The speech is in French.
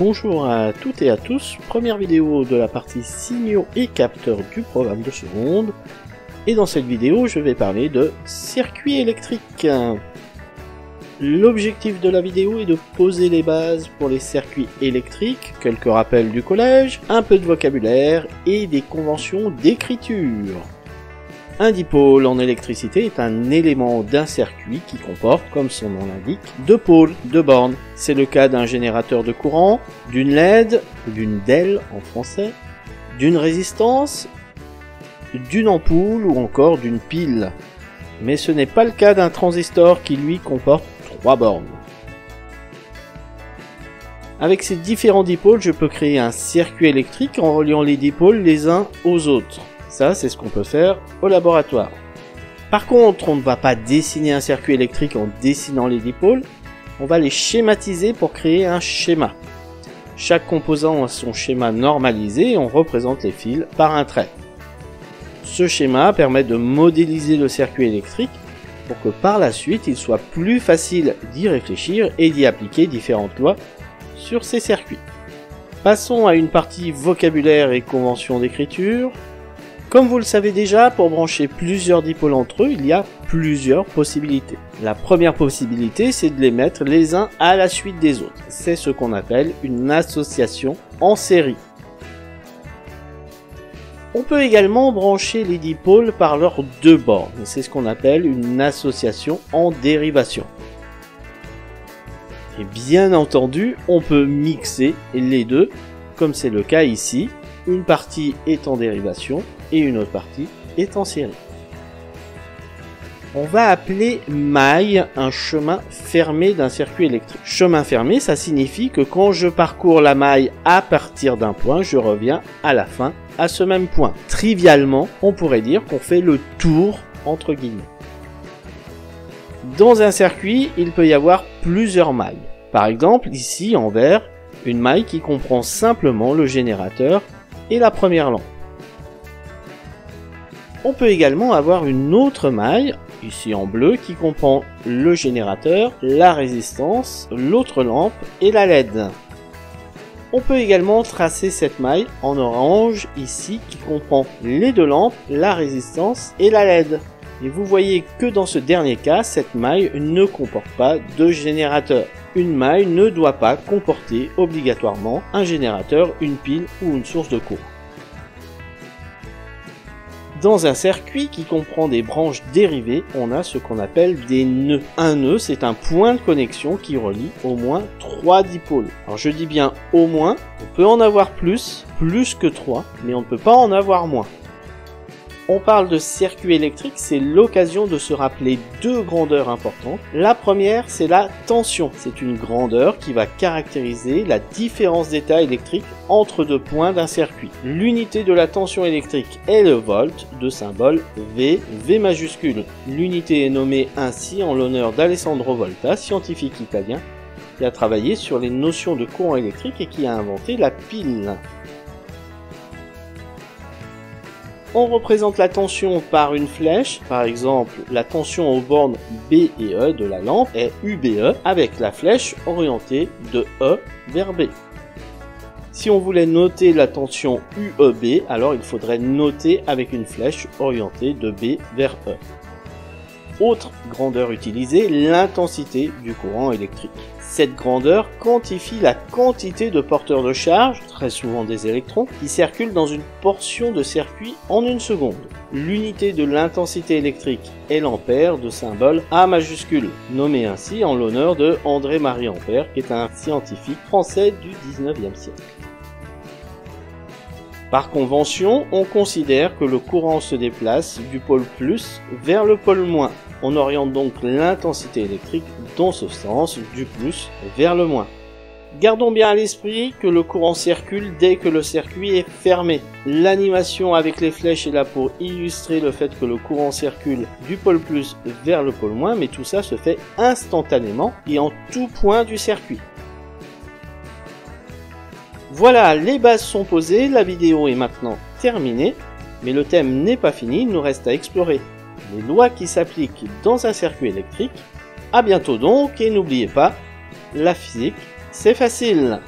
Bonjour à toutes et à tous, première vidéo de la partie signaux et capteurs du programme de seconde. Et dans cette vidéo, je vais parler de circuits électriques. L'objectif de la vidéo est de poser les bases pour les circuits électriques, quelques rappels du collège, un peu de vocabulaire et des conventions d'écriture. Un dipôle en électricité est un élément d'un circuit qui comporte, comme son nom l'indique, deux pôles, deux bornes. C'est le cas d'un générateur de courant, d'une LED, d'une DEL en français, d'une résistance, d'une ampoule ou encore d'une pile. Mais ce n'est pas le cas d'un transistor qui lui comporte trois bornes. Avec ces différents dipôles, je peux créer un circuit électrique en reliant les dipôles les uns aux autres. Ça, c'est ce qu'on peut faire au laboratoire. Par contre, on ne va pas dessiner un circuit électrique en dessinant les dipôles, on va les schématiser pour créer un schéma. Chaque composant a son schéma normalisé et on représente les fils par un trait. Ce schéma permet de modéliser le circuit électrique pour que par la suite il soit plus facile d'y réfléchir et d'y appliquer différentes lois sur ces circuits. Passons à une partie vocabulaire et convention d'écriture. Comme vous le savez déjà, pour brancher plusieurs dipôles entre eux, il y a plusieurs possibilités. La première possibilité, c'est de les mettre les uns à la suite des autres. C'est ce qu'on appelle une association en série. On peut également brancher les dipôles par leurs deux bornes. C'est ce qu'on appelle une association en dérivation. Et bien entendu, on peut mixer les deux, comme c'est le cas ici. Une partie est en dérivation et une autre partie est en série. On va appeler maille un chemin fermé d'un circuit électrique. Chemin fermé, ça signifie que quand je parcours la maille à partir d'un point, je reviens à la fin à ce même point. Trivialement, on pourrait dire qu'on fait le tour entre guillemets. Dans un circuit, il peut y avoir plusieurs mailles. Par exemple, ici en vert, une maille qui comprend simplement le générateur et la première lampe. On peut également avoir une autre maille, ici en bleu, qui comprend le générateur, la résistance, l'autre lampe et la LED. On peut également tracer cette maille en orange ici qui comprend les deux lampes, la résistance et la LED. Et vous voyez que dans ce dernier cas, cette maille ne comporte pas de générateur. Une maille ne doit pas comporter obligatoirement un générateur, une pile ou une source de courant. Dans un circuit qui comprend des branches dérivées, on a ce qu'on appelle des nœuds. Un nœud, c'est un point de connexion qui relie au moins trois dipôles. Alors je dis bien au moins, on peut en avoir plus, plus que 3, mais on ne peut pas en avoir moins. On parle de circuit électrique, c'est l'occasion de se rappeler deux grandeurs importantes. La première, c'est la tension. C'est une grandeur qui va caractériser la différence d'état électrique entre deux points d'un circuit. L'unité de la tension électrique est le volt, de symbole V, V majuscule. L'unité est nommée ainsi en l'honneur d'Alessandro Volta, scientifique italien, qui a travaillé sur les notions de courant électrique et qui a inventé la pile. On représente la tension par une flèche, par exemple la tension aux bornes B et E de la lampe est UBE avec la flèche orientée de E vers B. Si on voulait noter la tension UEB, alors il faudrait noter avec une flèche orientée de B vers E. Autre grandeur utilisée, l'intensité du courant électrique. Cette grandeur quantifie la quantité de porteurs de charge, très souvent des électrons, qui circulent dans une portion de circuit en une seconde. L'unité de l'intensité électrique est l'ampère de symbole A majuscule, nommé ainsi en l'honneur de André-Marie Ampère, qui est un scientifique français du 19e siècle. Par convention, on considère que le courant se déplace du pôle plus vers le pôle moins. On oriente donc l'intensité électrique dans ce sens, du plus vers le moins. Gardons bien à l'esprit que le courant circule dès que le circuit est fermé. L'animation avec les flèches est là pour illustrer le fait que le courant circule du pôle plus vers le pôle moins, mais tout ça se fait instantanément et en tout point du circuit. Voilà, les bases sont posées, la vidéo est maintenant terminée, mais le thème n'est pas fini, il nous reste à explorer les lois qui s'appliquent dans un circuit électrique. A bientôt donc, et n'oubliez pas, la physique, c'est facile